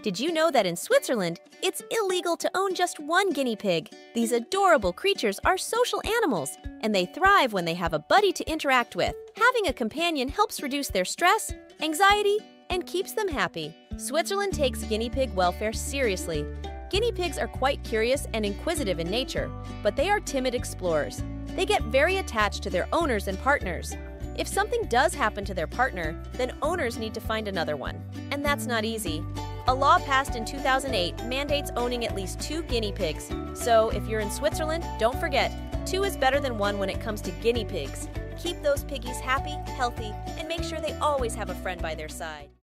Did you know that in Switzerland, it's illegal to own just one guinea pig? These adorable creatures are social animals, and they thrive when they have a buddy to interact with. Having a companion helps reduce their stress, anxiety, and keeps them happy. Switzerland takes guinea pig welfare seriously. Guinea pigs are quite curious and inquisitive in nature, but they are timid explorers. They get very attached to their owners and partners. If something does happen to their partner, then owners need to find another one. And that's not easy. A law passed in 2008 mandates owning at least two guinea pigs. So if you're in Switzerland, don't forget, two is better than one when it comes to guinea pigs. Keep those piggies happy, healthy, and make sure they always have a friend by their side.